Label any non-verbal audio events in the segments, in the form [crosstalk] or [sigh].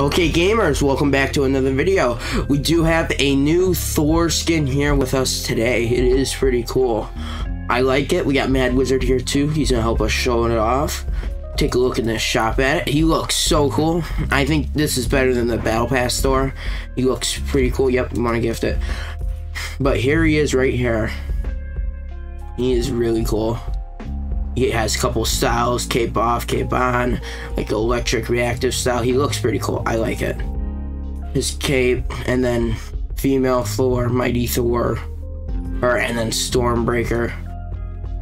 Okay gamers, welcome back to another video. We do have a new Thor skin here with us today. It is pretty cool. I like it. We got Mad Wizard here too. He's gonna help us showing it off. Take a look in this shop at it. He looks so cool. I think this is better than the Battle Pass store. He looks pretty cool. Yep, you wanna gift it. But here he is right here. He is really cool. He has a couple styles, cape off, cape on, like electric reactive style. He looks pretty cool. I like it. His cape, and then female Thor, Mighty Thor, or and then Stormbreaker.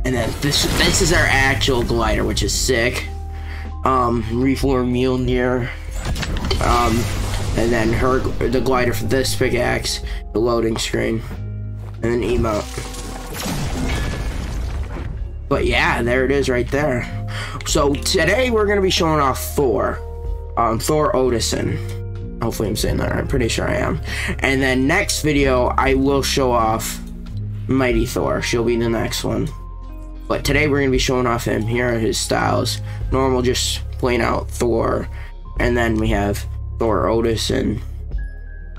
And then this this is our actual glider, which is sick. Um, Reform Mjolnir. Um, and then her the glider for this pickaxe, the loading screen, and then emote. But yeah, there it is right there. So today we're gonna be showing off Thor, um, Thor Odinson. Hopefully I'm saying that right. I'm pretty sure I am. And then next video I will show off Mighty Thor. She'll be the next one. But today we're gonna be showing off him. Here are his styles. Normal, just plain out Thor, and then we have Thor Odinson,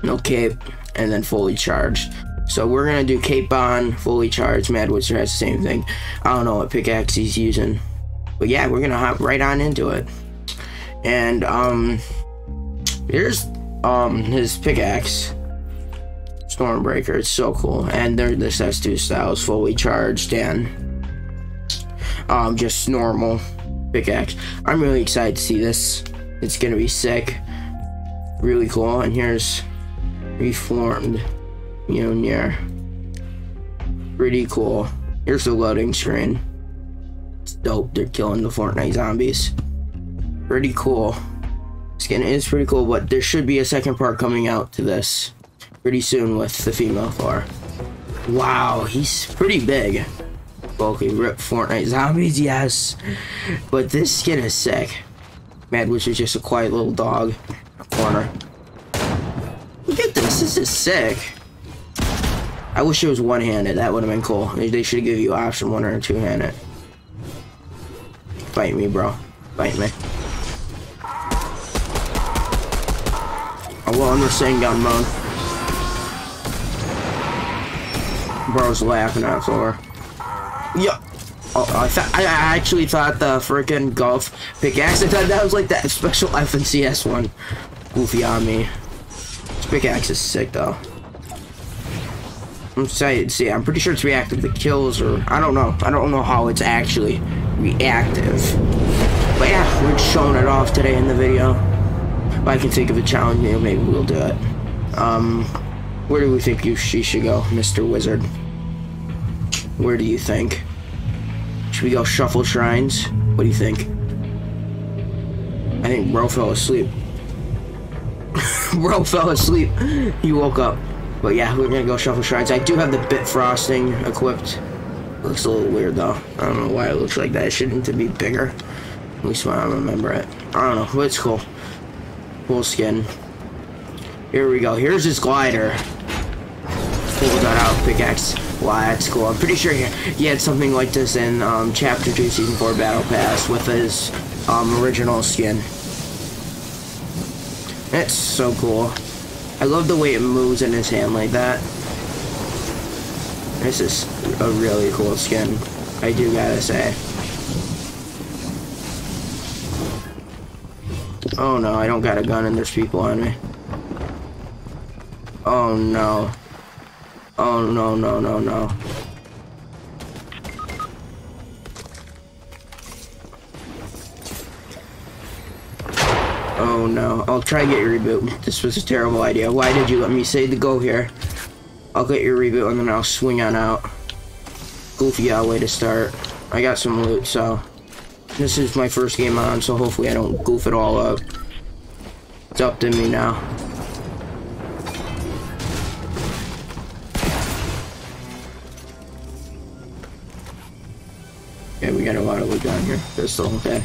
no cape, and then fully charged. So we're gonna do Cape on, fully charged. Mad Wizard has the same thing. I don't know what pickaxe he's using. But yeah, we're gonna hop right on into it. And um here's um his pickaxe. Stormbreaker, it's so cool. And there this has two styles, fully charged and um just normal pickaxe. I'm really excited to see this. It's gonna be sick. Really cool. And here's reformed Mjolnir. Pretty cool. Here's the loading screen. It's dope. They're killing the Fortnite zombies. Pretty cool. Skin is pretty cool, but there should be a second part coming out to this pretty soon with the female Thor. Wow, he's pretty big. Bulky, rip Fortnite zombies, yes. But this skin is sick. Mad Witch is just a quiet little dog. Corner. Look at this, this is sick. I wish it was one-handed. That would have been cool. They should give you option one or two-handed. Fight me, bro. Fight me. I will understand gun mode. Bro's laughing at Thor. Yeah. Oh, I I actually thought the freaking golf pickaxe. I thought that was like that special FNCS one. Goofy on me. This pickaxe is sick though. I'm excited to see. I'm pretty sure it's reactive to kills, or I don't know. I don't know how it's actually reactive. But yeah, we're showing it off today in the video. If I can think of a challenge, maybe we'll do it. Um, where do we think you she should go, Mr. Wizard? Where do you think? Should we go shuffle shrines? What do you think? I think bro fell asleep. [laughs] bro fell asleep. He woke up. But yeah, we're gonna go shuffle shrines. I do have the bit frosting equipped. Looks a little weird though. I don't know why it looks like that. It shouldn't to be bigger. At least when I remember it. I don't know, but it's cool. Cool skin. Here we go. Here's his glider. Pull that out, pickaxe. Wow, that's cool. I'm pretty sure he, he had something like this in um, Chapter 2, Season 4 Battle Pass with his um, original skin. That's so cool. I love the way it moves in his hand like that. This is a really cool skin. I do gotta say. Oh no, I don't got a gun and there's people on me. Oh no. Oh no, no, no, no. Oh no. I'll try to get your reboot. This was a terrible idea. Why did you let me say to go here? I'll get your reboot and then I'll swing on out. Goofy out way to start. I got some loot, so... This is my first game on, so hopefully I don't goof it all up. It's up to me now. Yeah, we got a lot of loot down here. Pistol, okay.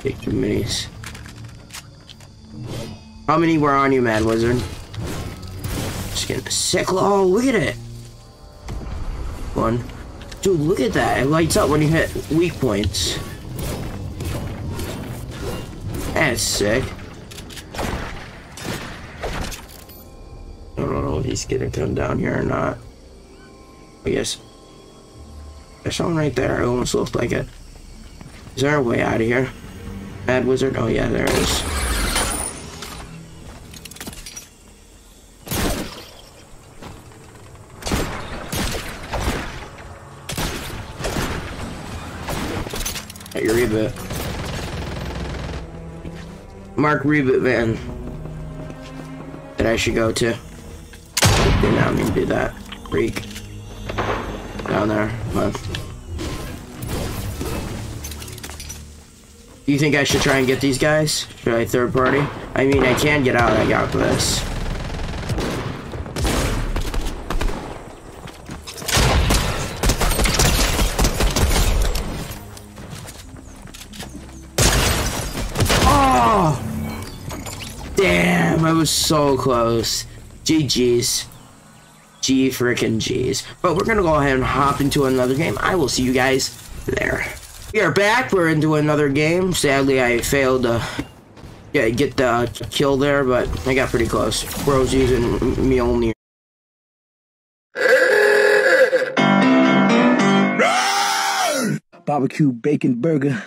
Take two minis. How many were on you, Mad Wizard? Just getting sick. Oh, look at it. One. Dude, look at that. It lights up when you hit weak points. That's sick. I don't know if he's gonna come down here or not. I guess. There's someone right there. It almost looks like it. Is there a way out of here? Mad Wizard? Oh, yeah, there is. Mark Reboot Van. That I should go to. Did not mean to do that. Freak. Down there. Come. Do you think I should try and get these guys? Should I third party? I mean, I can get out. I got this. Was so close. GG's. G freaking G's. But we're gonna go ahead and hop into another game. I will see you guys there. We are back. We're into another game. Sadly, I failed to yeah, get the kill there, but I got pretty close. Rosie's and Mjolnir. barbecue bacon burger.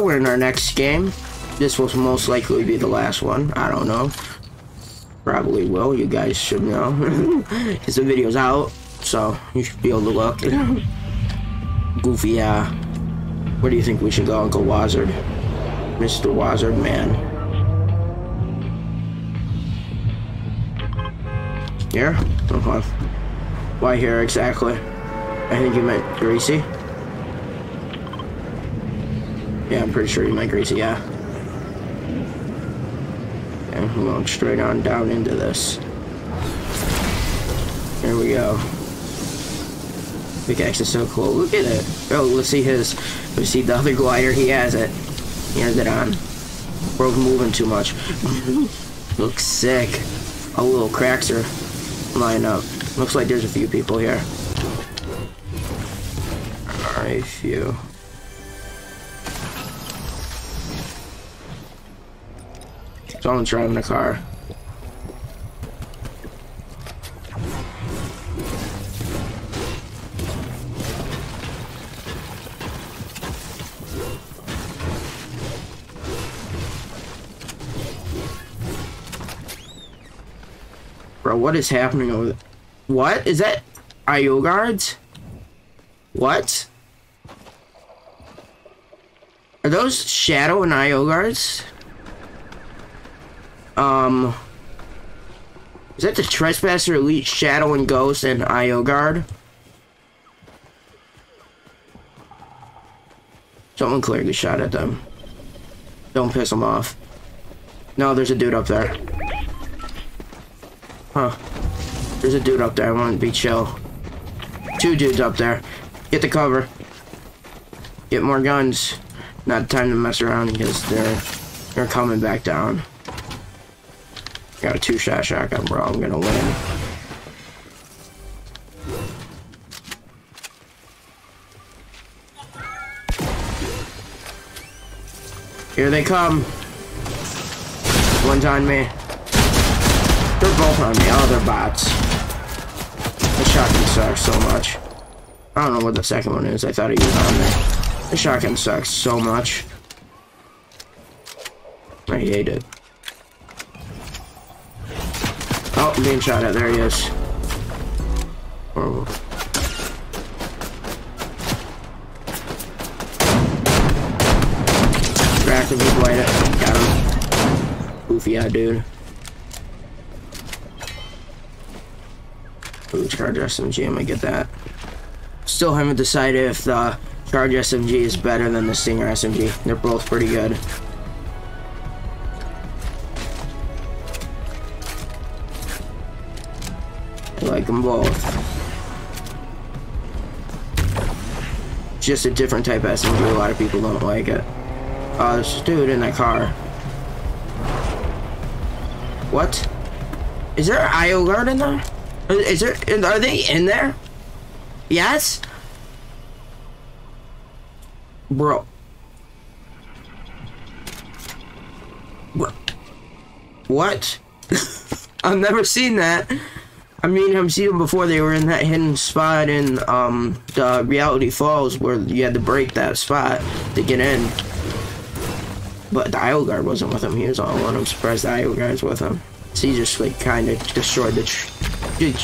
We're in our next game. This will most likely be the last one. I don't know. Probably will. You guys should know. [laughs] Because the video's out, so you should be able to look. [laughs] Goofy, uh, where do you think we should go, Uncle Wazard? Mr. Wazard, man. Here? Okay. Why here exactly? I think you meant Greasy. Yeah, I'm pretty sure meant Greasy, yeah. And we're going straight on down into this. There we go. Pickaxe is so cool. Look at it. Oh, let's see his. Let's see the other glider. He has it. He has it on. Bro's moving too much. [laughs] Looks sick. The little cracks are lining up. Looks like there's a few people here. Alright, few. Someone's driving the car. Bro, what is happening over there? What? Is that IO guards? What? Are those Shadow and IO guards? Um... Is that the Trespasser Elite Shadow and Ghost and IO guard? Someone clearly shot at them. Don't piss them off. No, there's a dude up there. Huh. There's a dude up there. I want to be chill. Two dudes up there. Get the cover. Get more guns. Not time to mess around because they're they're coming back down. Got a two-shot shotgun, bro. I'm gonna win. Here they come. One's on me. They're both on me. Oh, they're bots. The shotgun sucks so much. I don't know what the second one is. I thought he was on there. The shotgun sucks so much. I hate it. I'm being shot at. There he is. Cracked him, played it. Got him. Goofy eye dude. Ooh, charge SMG, I might get that. Still haven't decided if the Charge SMG is better than the Stinger SMG. They're both pretty good. Them both. just a different type of SMG. A lot of people don't like it. Oh, there's a dude in that car. What? Is there an IO guard in there? Is there? Are they in there? Yes? Bro. Bro. What? [laughs] I've never seen that. I mean, I've seen them before. They were in that hidden spot in um, the Reality Falls where you had to break that spot to get in. But the IO guard wasn't with him. He was all alone. I'm surprised the IO guard's with him. So he just like kind of destroyed the. Tr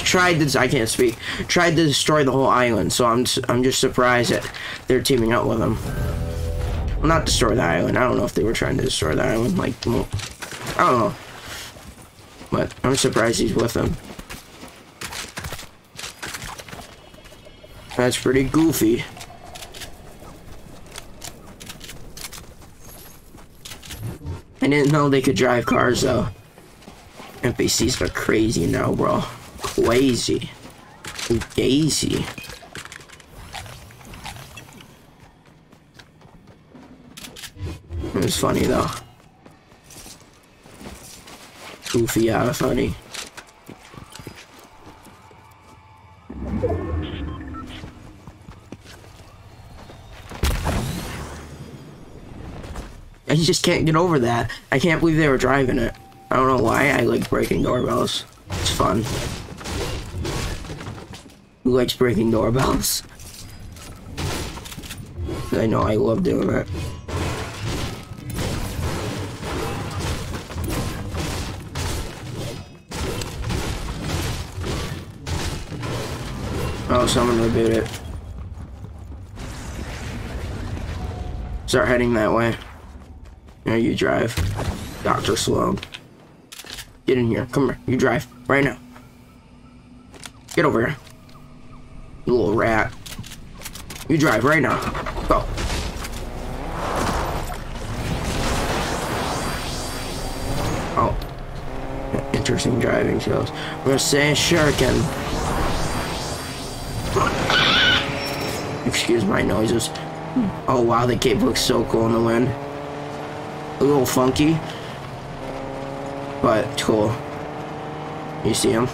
tried to. I can't speak. Tried to destroy the whole island. So I'm. I'm just surprised that they're teaming up with him. Well, not destroy the island. I don't know if they were trying to destroy the island. Like, I don't know. But I'm surprised he's with them. That's pretty goofy. I didn't know they could drive cars though. NPCs are crazy now, bro. Crazy. Daisy. It was funny though. Goofy, yeah, funny. Just can't get over that. I can't believe they were driving it. I don't know why I like breaking doorbells. It's fun. Who likes breaking doorbells? [laughs] I know I love doing it. Oh, someone reboot it. Start heading that way. Now you drive. Dr. Slone. Get in here. Come here. You drive. Right now. Get over here. You little rat. You drive right now. Go. Oh. Interesting driving skills. We're gonna say shuriken. Excuse my noises. Oh wow, the cape looks so cool in the wind a little funky, but cool. You see him?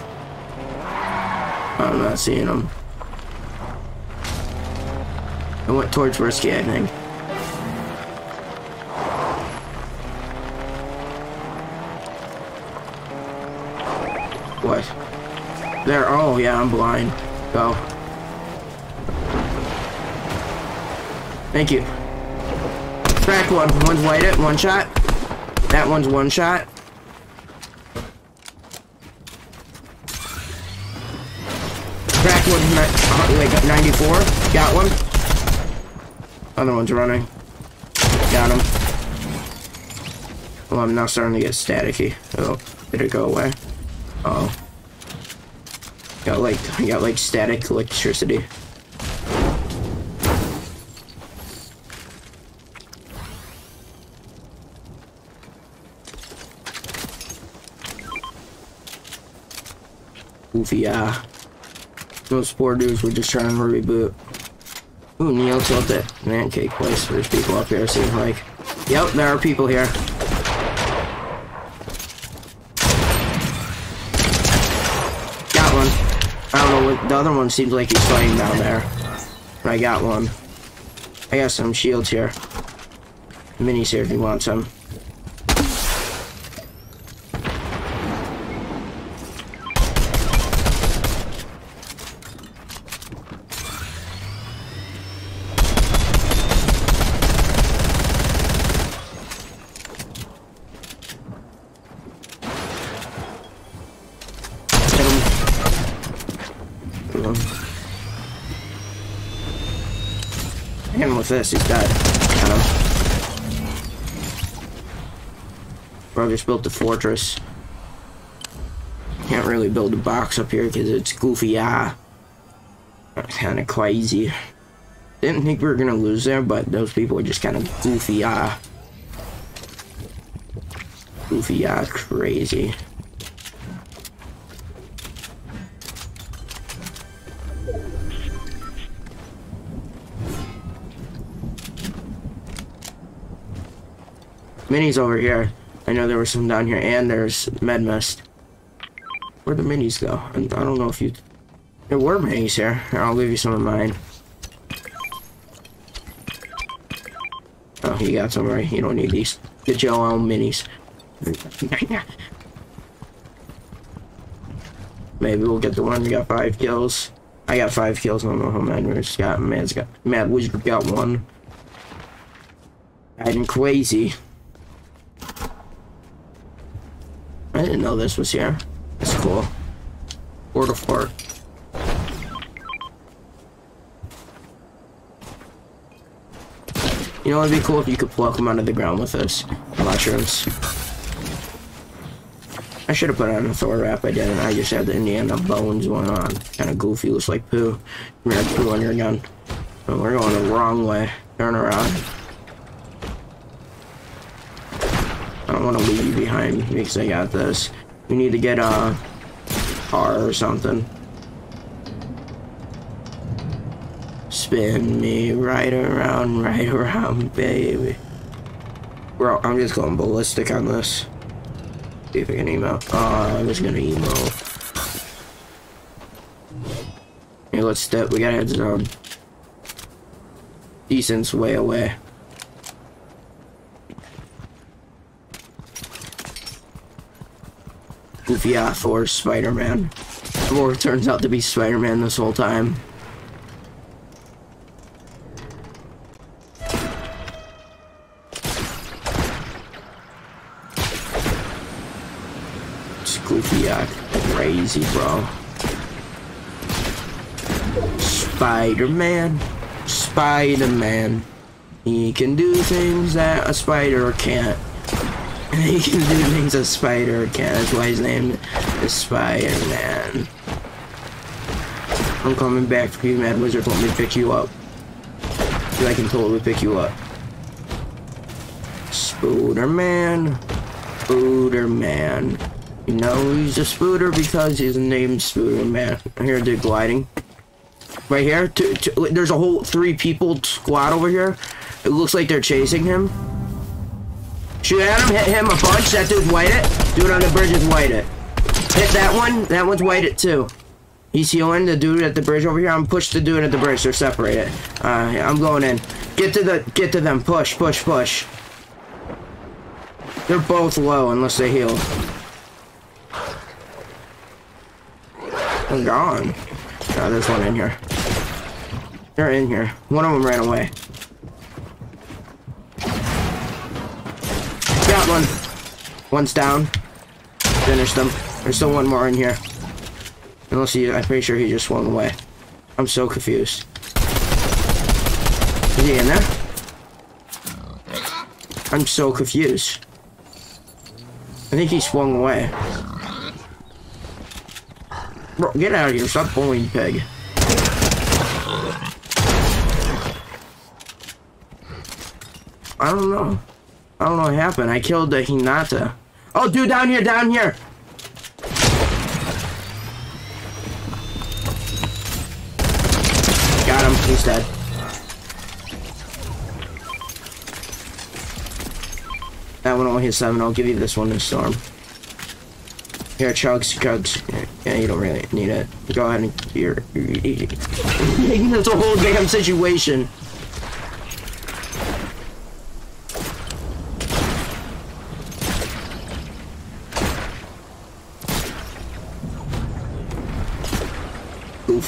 I'm not seeing him. I went towards risky, I think. What? There, oh yeah, I'm blind. Go. Thank you. Crack one. One's white it. One shot. That one's one shot. Crack one. Uh, like 94. Got one. Other one's running. Got him. Well, I'm now starting to get staticky. Oh, did it go away? Oh. Got like, got like static electricity. Goofy, yeah. Those poor dudes were just trying to reboot. Ooh, Neil tilt it. Man cake place. There's people up here, seems like. Yep, there are people here. Got one. I don't know what the other one seems like he's fighting down there. But I got one. I got some shields here. Minis here if you want some. This, he's dead. Got him. Bro just built the fortress. Can't really build a box up here because it's goofy, yeah. Kinda crazy. Didn't think we were gonna lose there, but those people were just kind of goofy, uh, goofy, uh, crazy. Minis over here. I know there were some down here, and there's med mist. Where'd the minis go? I don't know if you... There were minis here. here. I'll give you some of mine. Oh, you got some, right? You don't need these. Your own minis. [laughs] Maybe we'll get the one who got five kills. I got five kills. I don't know how Madman's got. Man's got. Mad Wizard got one. Hiding crazy. I didn't know this was here. It's cool. Portal fort. You know, it'd be cool if you could pluck them out of the ground with us. Mushrooms. I should have put on a Thor wrap. I didn't. I just had the Indiana bones one on. Kind of goofy. Looks like poo. You're gonna poo on your gun. Oh, we're going the wrong way. Turn around. Want to leave you behind because I got this. We need to get a car or something. Spin me right around, right around, baby. Bro, I'm just going ballistic on this. See if I can emo. Oh, I was gonna emo. Hey, let's step. We got heads down. Decent's way away. Goofy ah, Thor, Spider-Man. Or turns out to be Spider-Man this whole time. Ah, crazy, bro. Spider-Man. Spider-Man. He can do things that a spider can't. He can do things a spider can't. That's why his name is Spider-Man. I'm coming back for you, Mad Wizard. Let me pick you up? Dude, I can totally pick you up. Spooderman. Spooderman. You know he's a spooder because his name's Spooderman. Here they're gliding. Right here. Two, two, there's a whole three people squad over here. It looks like they're chasing him. Shoot at him, hit him a bunch. That dude's white it. Dude on the bridge is white it. Hit that one. That one's white it too. He's healing the dude at the bridge over here. I'm push the dude at the bridge. They're separated. Uh, I'm going in. Get to the, get to them. Push, push, push. They're both low unless they heal. They're gone. Oh, there's one in here. They're in here. One of them ran away. One. One's down. Finished them. There's still one more in here. Unless he, I'm pretty sure he just swung away. I'm so confused. Is he in there? I'm so confused. I think he swung away. Bro, get out of here. Stop bullying Peg. I don't know. I don't know what happened. I killed the Hinata. Oh, dude, down here, down here. Got him. He's dead. That one only hit seven. I'll give you this one this storm. Here, chugs, chugs. Yeah, you don't really need it. Go ahead and you're. That's [laughs] a whole damn situation.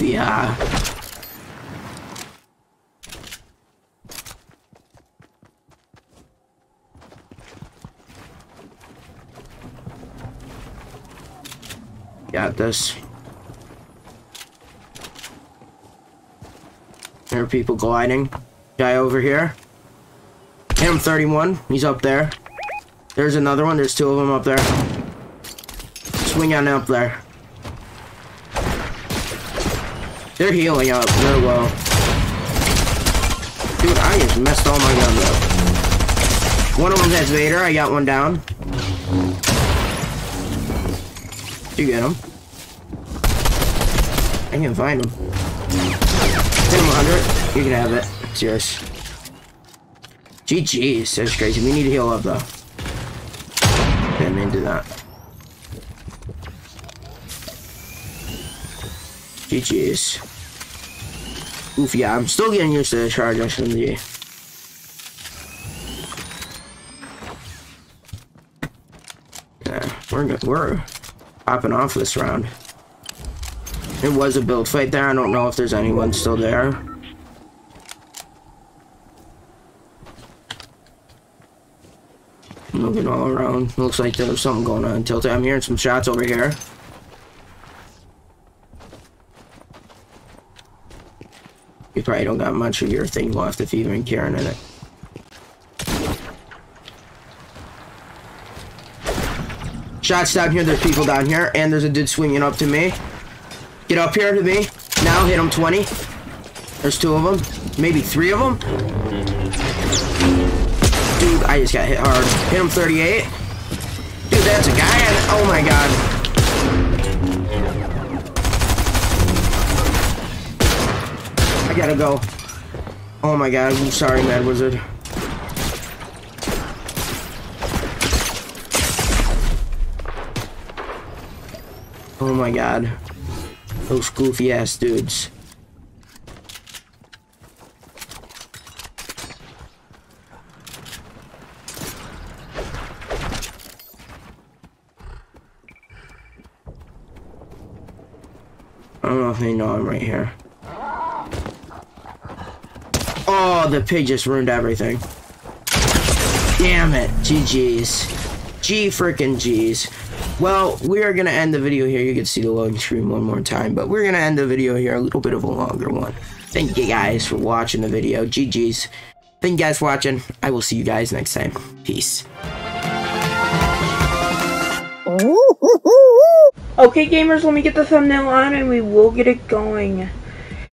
Goofy, ah. Got this. There are people gliding. Guy over here. Him 31. He's up there. There's another one. There's two of them up there. Swing on up there. They're healing up. They're low. Dude, I just messed all my guns up. One of them has Vader. I got one down. You get him. I can find him. Hit him 100. You can have it. It's yours. GG's. That's crazy. We need to heal up, though. Didn't mean to do that. GG's. Oof, yeah, I'm still getting used to the charge SMG. Yeah, we're good. We're popping off this round. It was a build fight there. I don't know if there's anyone still there. Moving all around. Looks like there's something going on. Tilted. I'm hearing some shots over here. You probably don't got much of your thing left if you even caring in it. Shots down here, there's people down here, and there's a dude swinging up to me. Get up here to me. Now hit him 20. There's two of them. Maybe three of them. Dude, I just got hit hard. Hit him 38. Dude, that's a guy. Oh my god. I gotta go. Oh my god, I'm sorry, Mad Wizard. Oh my god. Those goofy ass dudes. I don't know if they know I'm right here. Oh, the pig just ruined everything. Damn it. GG's. G freaking G's. Well, we are going to end the video here. You can see the loading screen one more time, but we're going to end the video here, a little bit of a longer one. Thank you guys for watching the video. GG's. Thank you guys for watching. I will see you guys next time. Peace. Okay, gamers, let me get the thumbnail on and we will get it going.